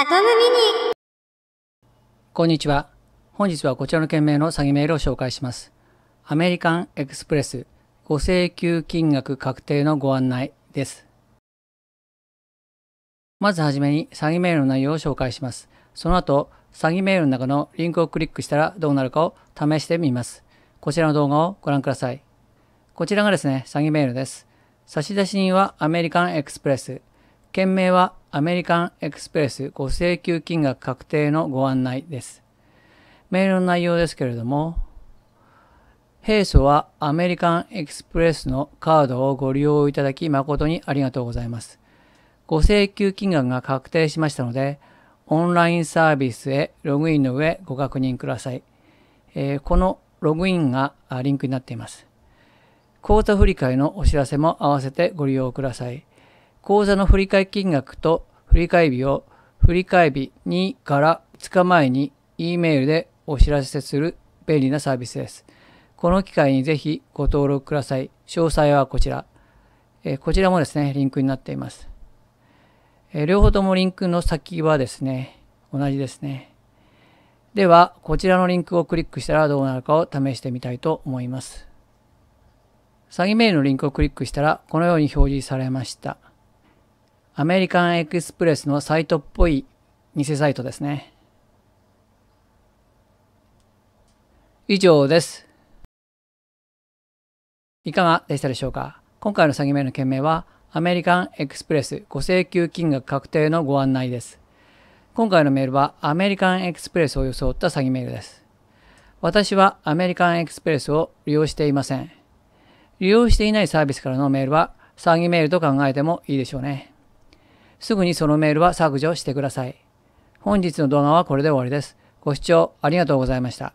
アトムミニこんにちは。本日はこちらの件名の詐欺メールを紹介します。アメリカンエクスプレスご請求金額確定のご案内です。まずはじめに詐欺メールの内容を紹介します。その後、詐欺メールの中のリンクをクリックしたらどうなるかを試してみます。こちらの動画をご覧ください。こちらがですね、詐欺メールです。差出人はアメリカンエクスプレス。件名はアメリカンエクスプレスご請求金額確定のご案内です。メールの内容ですけれども、平素はアメリカンエクスプレスのカードをご利用いただき誠にありがとうございます。ご請求金額が確定しましたので、オンラインサービスへログインの上ご確認ください。えーこのログインがリンクになっています。口座振替のお知らせも合わせてご利用ください。口座の振替金額と振替日を振替日2から5日前に E メールでお知らせする便利なサービスです。この機会にぜひご登録ください。詳細はこちら。えこちらもですね、リンクになっています。え両方ともリンクの先はですね、同じですね。では、こちらのリンクをクリックしたらどうなるかを試してみたいと思います。詐欺メールのリンクをクリックしたら、このように表示されました。アメリカンエクスプレスのサイトっぽい偽サイトですね。以上です。いかがでしたでしょうか？今回の詐欺メールの件名は、アメリカンエクスプレスご請求金額確定のご案内です。今回のメールは、アメリカンエクスプレスを装った詐欺メールです。私はアメリカンエクスプレスを利用していません。利用していないサービスからのメールは、詐欺メールと考えてもいいでしょうね。すぐにそのメールは削除してください。本日の動画はこれで終わりです。ご視聴ありがとうございました。